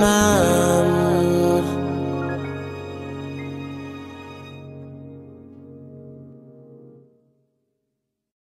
night